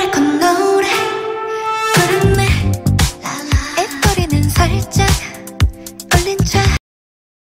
그래 그 노래 그런